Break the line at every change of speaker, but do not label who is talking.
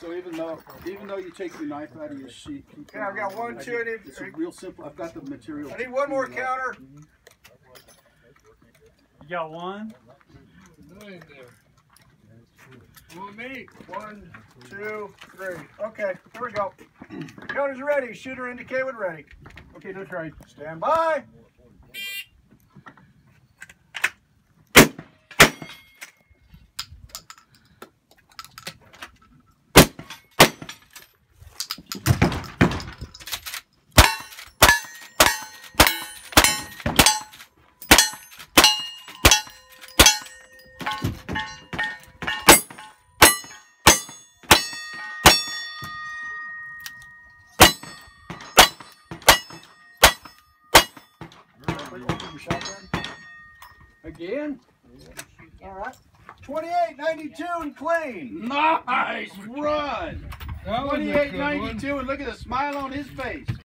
So even though even though you take your knife out of your sheath, keep
Okay, I've got one,
I
two, I
did-
need-
It's a real simple. I've got the material.
I need one more
to clean it up.
counter.
You got one?
On me. One, two, three. Okay, here we go. Counter's ready. Shooter indicate ready.
Okay, don't try.
Stand by. Your shotgun.
Again?
All right. 28, 92 and clean.
Nice run.
That was a good one.
28 92, and look at the smile on his face.